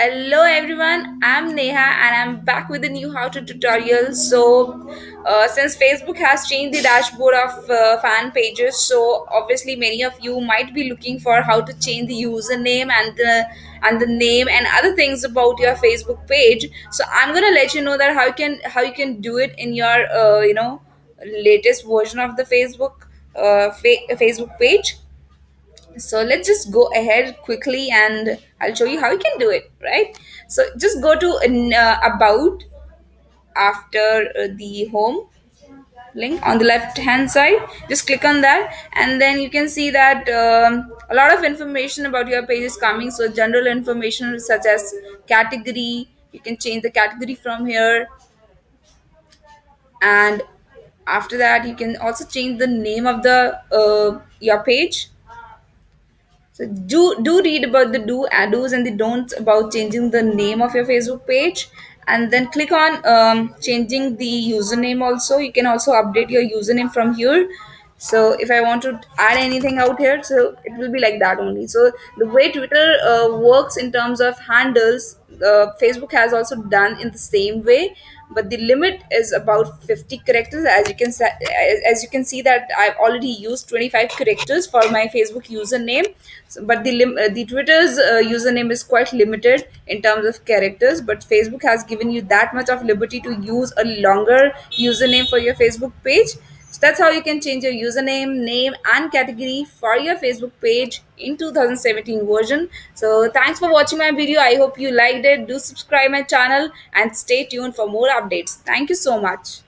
Hello everyone, I'm Neha and I'm back with a new how to tutorial. So, uh, since Facebook has changed the dashboard of uh, fan pages, so obviously many of you might be looking for how to change the username and the and the name and other things about your Facebook page. So I'm gonna let you know that how you can how you can do it in your uh, you know latest version of the Facebook uh, fa- Facebook page so let's just go ahead quickly and i'll show you how you can do it right? So just go to uh, about after uh, the home link on the left hand side. Just click on that and then you can see that um, a lot of information about your page is coming. So general information such as category you can change the category from here. And after that you can also change the name of the uh, your page so do do read about the do and do's and the don'ts about changing the name of your Facebook page, and then click on um, changing the username. Also, you can also update your username from here. So if I want to add anything out here, so it will be like that only. So the way Twitter uh, works in terms of handles, uh, Facebook has also done in the same way but the limit is about 50 characters. As you can sa- as you can see that i've already used 25 characters for my facebook username. So, but the lim- uh, the twitter's uh, username is quite limited in terms of characters but facebook has given you that much of liberty to use a longer username for your facebook page so that's how you can change your username, name, and category for your Facebook page in 2017 version. So thanks for watching my video. I hope you liked it. Do subscribe my channel and stay tuned for more updates. Thank you so much.